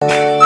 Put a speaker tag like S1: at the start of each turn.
S1: you.